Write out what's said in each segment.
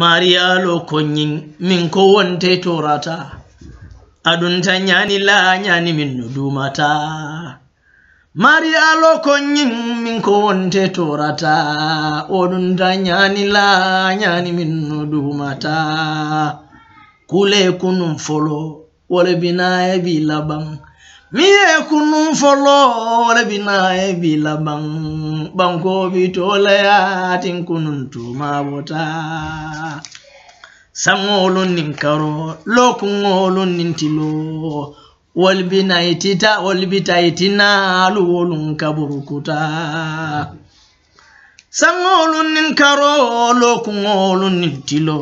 mariyalo konyin min ko wonte torata aɗum ta nyani la nyani min no dumata maariyaalo konyin min ko wonte torata oɗum ta nyani la nyani min no dumata kule kunum folo wala binaye bi laban miye kunnun fɔlɔ wala bina bi laban banko bi tolaya tin kunun tuma bota. Nin karo lokungolu nin tilo. Wal bina itita wolun kaburukuta sangolu nin karo lokungolu nin tilo.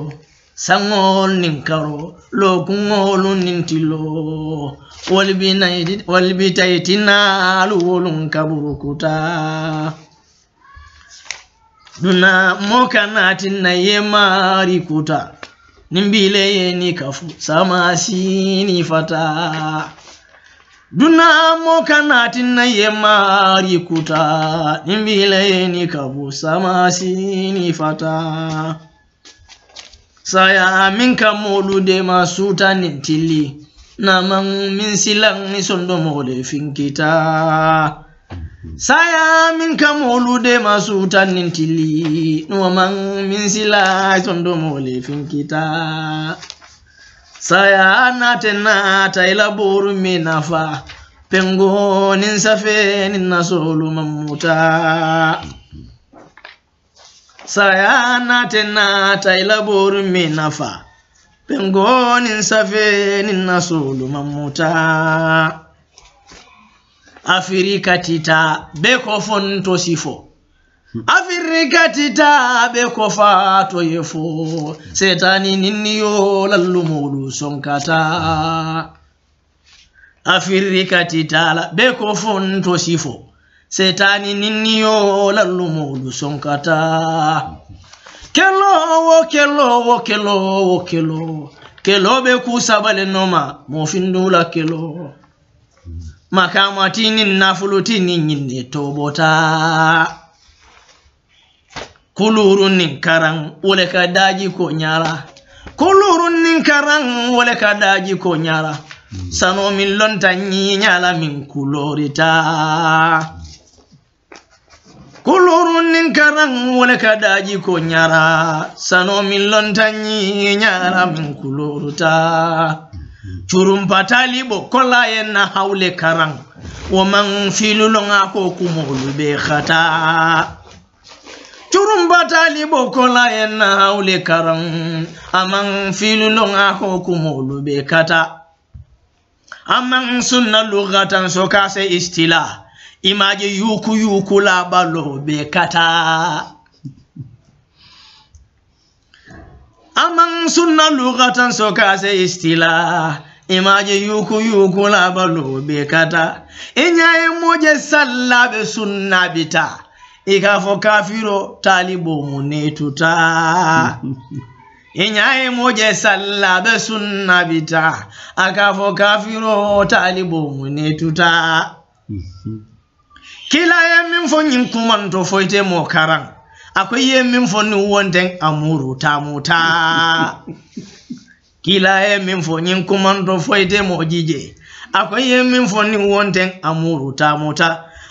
sangol nin karo lokungolu nin tilo. Walbitaytinalu wolun kaburukuta duna mokanatinna ye maari kuta. Nimbileye ni kafu samasini fata. Duna moka natin na ye mari kuta nimbileye ni kafu samasini fata. saya min kam molude ma sutanin tilli. Naman min silan ni sondo finkita. Saya min kam molude ma sutanin tilli. Naman min sila sondo mole finkita. Saya natena taila boru minafa pengo nin safe nin nasolu mammuta saya nate nata ilaboru mi nafa. Pengonin safenin nasolu mammuta afirika tita be kofon to sifo. Hmm. Afirika tita be kofa to yefo. Setani ninniyo lallumolu sonkata. Afirika titala be kofon to sifo. setani ninniyo lallumolu sonkata. Kelowo kelowo kelowo kelowo keloɓe kusabalenoma mofindula kelowo makamatinin nafulutinin yinne toɓota kulurun nin karan wole ka daji ko yara kulurun nin karan wole ka daji ko yara sanomin lontan yinyala min kulorita. kulurunin karan wala ka daji ko nyara sano min lontanyi nyara min kuluruta curumpatali bo kolayen na hawle karan. Woman filulonga ko kumolu be hata curumbatali bo kolayen na hawle karan. Aman filulonga ko kumolu be kata aman sunna lugatan so kase istila. imaje yuku yuku laɓalo ɓe kata. Aman sunna lugatan sokase istila imaje yuku yuku laɓalo ɓe kata. E iñaye moje sallaɓe sunnabita ika e fo kafiro talibo mu netuta iñaye e moje sallaɓe sunnabita aka fo kafiro talibo mu netuta kila ye min fo ñin kumanto foyte mo karan akwai ye min fo ni wonten amuru ta kila ye min fo ñin kumanto foyte mo jije. Akwai ye min fo ni wonten amuru ta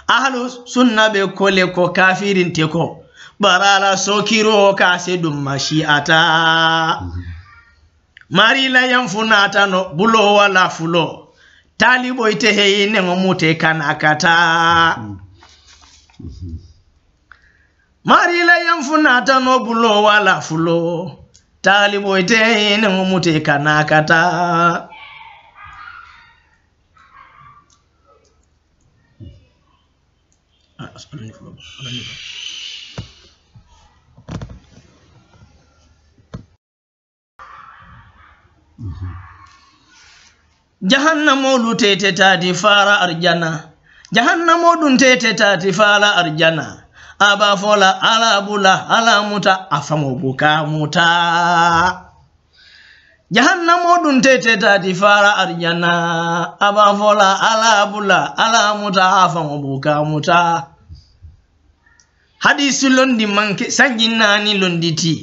ahlu sunna ɓe kole ko kafirinte ko. Barala sokiro ka se ɗum mashi'ata. Marila yan funata no bulo wala fulo. Taliɓoyte heyi o mute kan akata marila yan funata bulo wala fulo. Talibo ite ine mumute kanakata. Ah, mhm. Jahannamolu tetetati fara arjana. Jahannamoɗum tetetati fala arjana. aba fola ala bula ala muta afamo buka muta. Jahannamo ɗum tetetati fara arjana aba fola ala bula ala muta afamo buka muta. Hadisu londi manke sanjinnani londiti.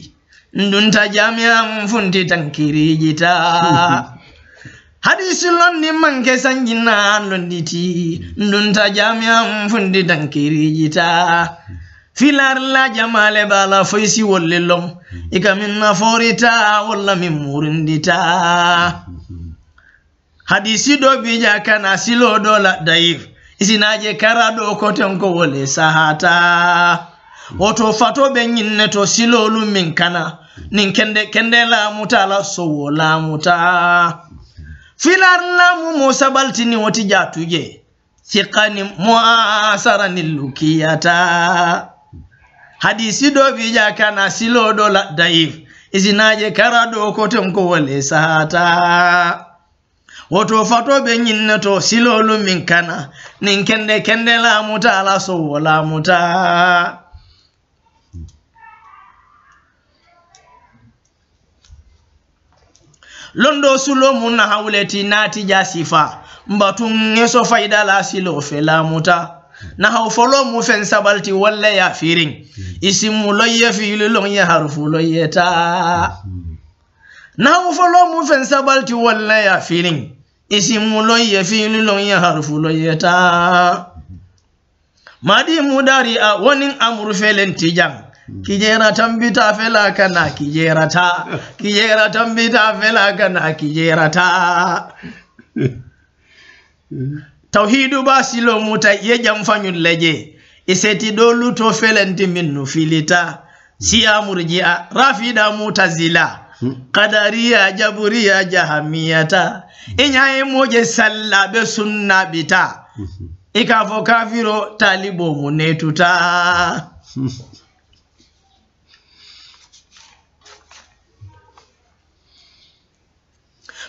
Ndunta jami'a funti tankirijita hadisu londi manke sanjinnan londiti. Ndunta jami'a funti tankirijita filarla jamale bala foysi wolle lom. Ika min naforita walla min murindita hadisi ɗo bija kana siloɗo laddayif isinaje karaɗo koten ko wole sahata woto fato ɓe yinne to silolum min kana. Nin kende kende lamutala sowo lamuta filarlamu mo sabaltini woti jatuje siqani mo asara lukiyata hadisi ɗo wiƴa kana siloɗo da'if. Isinaje kara ɗo koten ko wole sahata woto fato ɓe yinnoto silolu min kana. Nin kende kende lamuta ala sowo lamuta londo sulo mun na hawleti natija sifa mbatun ŋeso fayidala silo fe lamuta na haw folo mu fen sabalti walla ya firin hmm. isimu loyye fiilu lon ya harfu loyye ta. Na haw folo mu fen sabalti walla ya firin isimu loyye fiilu ye ya harfu loyye ta. Hmm. Madi mudari a wonin amru felen tijan hmm. kijera tambita fela kana kijera ta. Kijera tambita fela kana kijera ta. tawhidu basilo muta ye jamfañol leje. Iseti do luto felenti min no filita hmm. siyamurji'a rafida mutazila kadariya hmm. jaburiya jahamiyata. E moje salla be sunna ka fo kafiro talibo mo netuta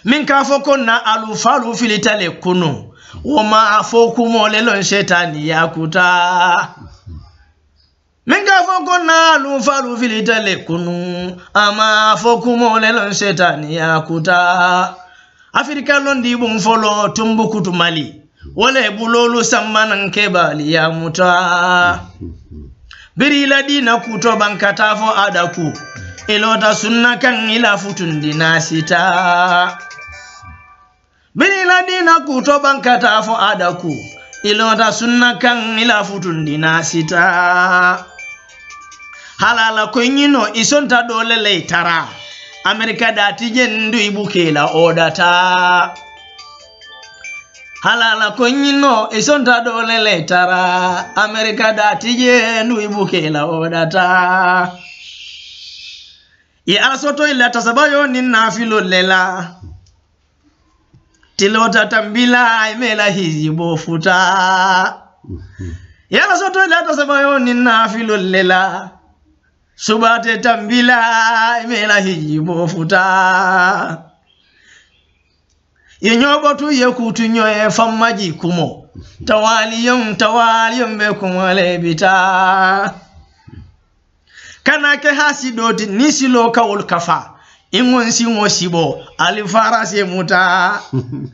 min ka fo konna alufalu filitale kunu. woma fo kumole lon setaniya kuta min ka fo ko naalu falu filitale kunu ama fo kumole lon setaniya kuta afirika londi bun folo tumbukutu mali. Wala bulolu sammanan kebaliya muta birila dina kuto bankata fo adaku. Ilota sunna kan ila futundi sita min iladina ku to ɓankata fo ada ku ilota sunna kan ila futundina sita. Halala koyino isonta ɗo leley tara amerika datijen duyi ibukela odata. Halala koyino isonta ɗo leley tara amerika datijen duyi ibukela odata. E alasoto soto illa nin nafilol lela. tilota tambila mela hijibo futa yala soto ilata sabayo ni nafilol lela. Subate tambila mela hijibo futa ye ñoɓotu ye kutuño e fammaji kumo. Tawaliyom tawaliyom ɓe kumole bita kana ke ha siɗoti ni silo kawol kafa. ingon siŋo sibo alifarasi muta.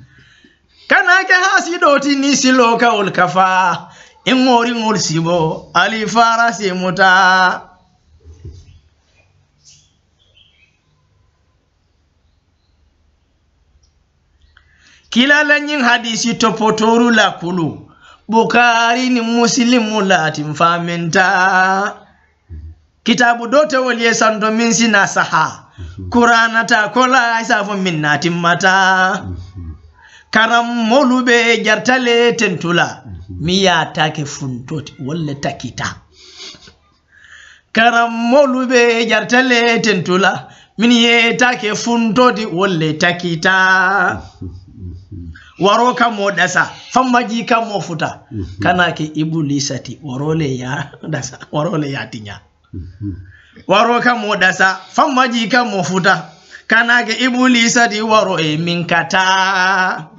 Kana ke hasi doti ni silo ka ol kafa ingori ngol sibo alifarasi muta. Kila lenyin hadisi topotoru la kulu. Bukari ni muslimu lati mfaminta kitabu dote waliyesandominsi na saha. kuranata kola isafo min natimmata karam moluɓe jartale tentula. Mi yatake funtoti wolle takita. Karam moluɓe jartale tentula. Min yetake funtoti wolle takita. Waro kamo ɗasa fammaji kamo futa. Kanake ibulisati warole ya ɗasa warole yatiña waro kam mo ɗasa fammaji kam mo futa. Kanake ibulisadi waro e min kata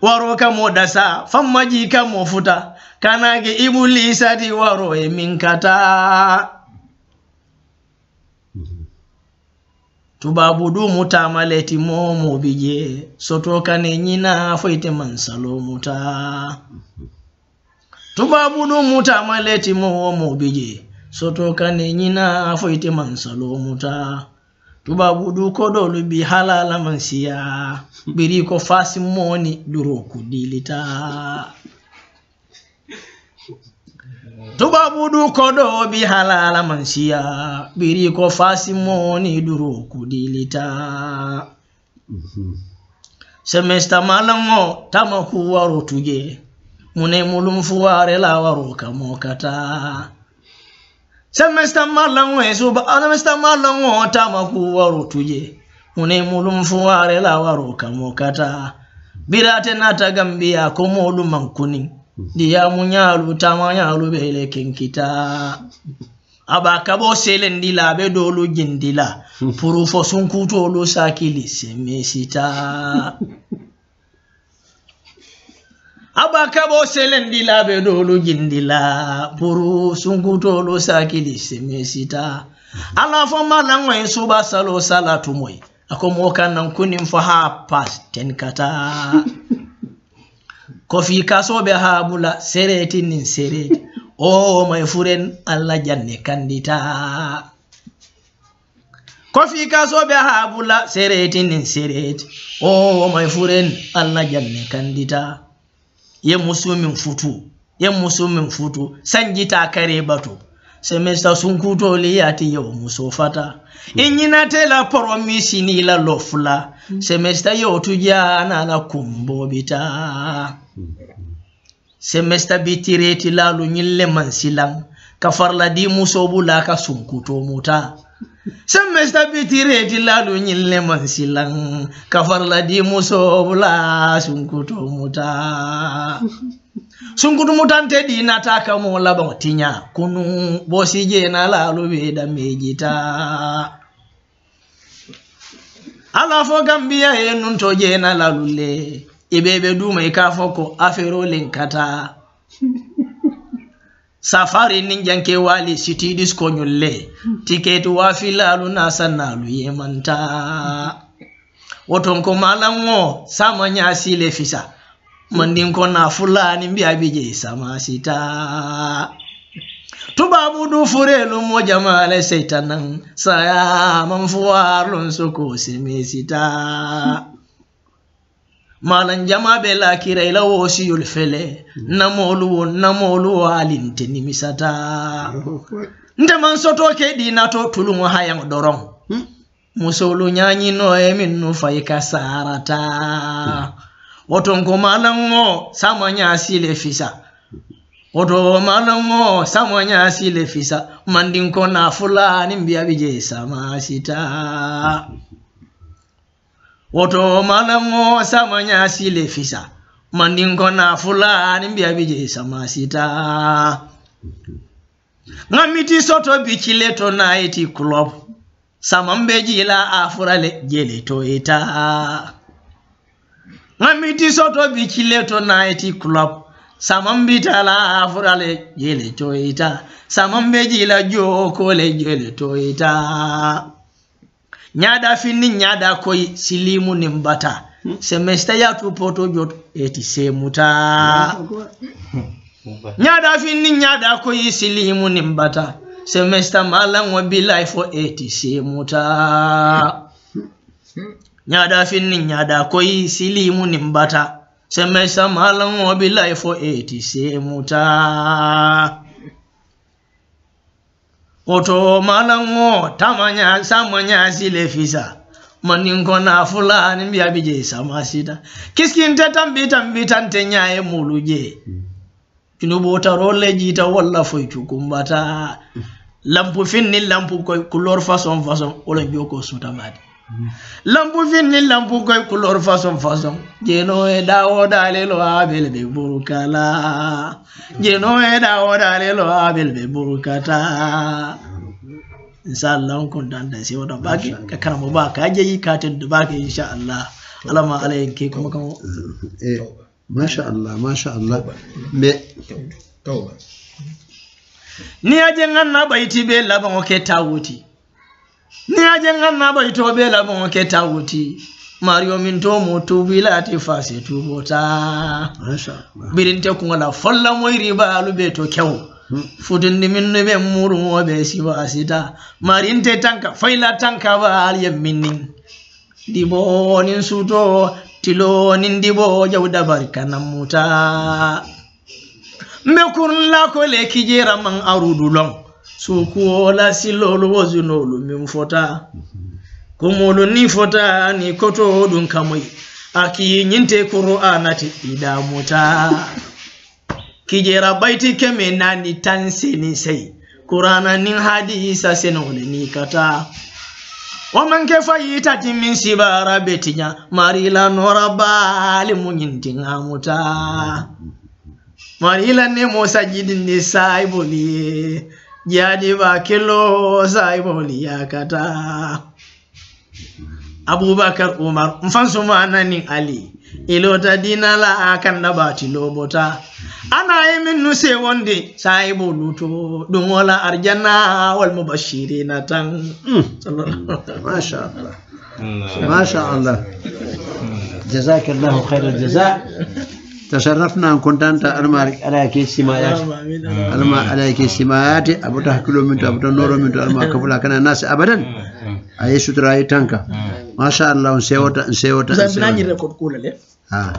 waro kam mo ɗasa fammaji kam mo futa. Kanake ibulisadi waro e min kata tubabu du muta maleti momo bije. Soto kane nyina foite mansalo muta. Tubabu du muta maleti momo bije. soto kane nyina foyte man salomuta tubabu du koɗo luɓi halala man siya. Ɓiri ko fasimoni ɗuroku dilita tubabuɗu koɗo bi halala man siya. Ɓiri ko fasimoni ɗuroku dilita semesta malan o tama kuwarotuge mune mulum fuware lawaro kamokata. semestan mallan we subaanamestan mallan wo tama ku waru tuje. Mune mulum fuware la waru kamo birate nata gambiya ko molu mankuni. Ndiyamu munyalu tama nyalu bele kenkita aba kabo selendila abe dolu jindila. Purufo sunkutolu sakili semesita. aba kaɓo selenɗilaɓe ɗoɗo jindila puru sunkutolu sakili semisita. Ala fo malangoy suɓa salo salatumoy ako mo mokannan kunin fo ha pas ten kata kofi kasoɓe ha bula sereti nin sereti o may furen allah janne kandita. Kofi kasoɓe ha bula sereti nin sereti o may furen allah janne kandita. ye musumin futu ye musumin futu sanjita kare bato semesta sunkutoli yati yo muso fata. Hmm. Iñinatela poromisi lofula hmm. semesta yo tujana la kumbobita hmm. semesta bitireti lalu ñille mansilan ka farla di musobula ka sunkuto muta. sammesta bitireti laɗu ñille man silan ka kafarladi musobla sunkuto muta. Sunkutu mutante ɗinata kamo laban tiña kunu bosijena lalu weɗa mejita. Ala fo gambiya e nun to jena lalulle eɓeɓe ɗumay ka fo ko affaire o lenkata. safari nin janke wali siti disko nyulle. Hmm. Tiketu wa filalu na yemanta. Woton ko malam o sama nyasi fisa. Mandin ko na fulani mbi abije sama sita. Tubabu du furelu mo jamale seytanan sayaman fuwarlon soko seme sita. manan jamaɓe be lakira wosiyol fele. Hmm. Namolu wo namolu wo alinte nimisata nteman soto ke ɗinato tuluŋo hayaŋ doroŋ hmm. musolu ñañino e min nu fay ka sarata. Hmm. Woton ko malaŋo sama ñasile fisa. Woto malaŋo sama ñasile fisa. Mandin ko na fulani mbiyaɓi je sama sita. woto malamo sama ñasile fisa. Mandinko na fulani mbiya bije sama sita. Ŋamiti soto bicile to nayiti club samambe jila afurale jele to ita gammiti soto bicile to nayiti club samambitala afurale jele to ita samambe jila jokole jele to ita ñaaɗa finni ñaaɗa koye silimu nin bata hmm. semesta yatu potojo eti semuta. Hmm. Ñaaɗa finni ñaaɗa koye silimu nin bata semesta malango bilay fo eti semuta. Ñaaɗa finni ñaaɗa koye silimu nin bata semesta malango bilay fo eti semuta. oto malango tamanya samanya sile fisa. Maninko na fulani mbiyaɓe je sama sita. Kiskinte tambi tambi tante ñaye mulu je junubo tarolle jiita walla foy cukumbata mm. lampu finni lampu koy couleur façon façon olon joko sutamade lampu finni lampu koy couleur façon façon. Jeno e dawo dalelo abel be burkala jeno e dawo dalelo abel be burkata. Inshallah on kon dan da sai wadan ka karamo ba ka jeyi ka teddo bake inchallah alama alayin ke kuma kan eh masha Allah masha Allah me tauba ni ajen annabaiti be laban o ke tawuti. ni ajen ganna ɓay to ɓe laɓon ke tawuti mario min to mo tubilati fase tubota birinte kugola folla moy ribalu ɓe to kew. Hmm. Futundi min no ɓe murumoɓe siwa sita marinte tanka fayla tanka baal yemminnin ɗiɓonin suto tilonin ɗiɓo jawda barkanammuta mbe kurla ko lekijera man arudulon sunkuwola silolu wosinolu min fota. Komolu ni fota ni koto ɗum kamoy aki ñinte qur'anati idamuta kijera bayti keme nani tan seni sey qur'ana nin hadisa senole ni kata. Waman ke fayitati min sibara betiña marila nora baali muñintingamuta marila ne mo sajidindi sayboliye ya ne ba kilo simon ya kata. Abubakar umar mfansu ma nanin ali ilo ilota dinala akan da ba ti lobota. Ana yi min nuse sai sahibu luto dun wala arjana wal mubashiri na tan. Hmm. Masha Allah. masha Allah. Hmm. Jazakallahu khairal jazaa الله خير الجزاء تشرفنا ان كنت انت المالك على كي سمايات الما على كي سمايات ابو تحكلو من ابو نورو من الما كفلا كان الناس ابدا اي ستراي تانكا ما شاء الله سيوتا سيوتا nañirre koto kuulale ها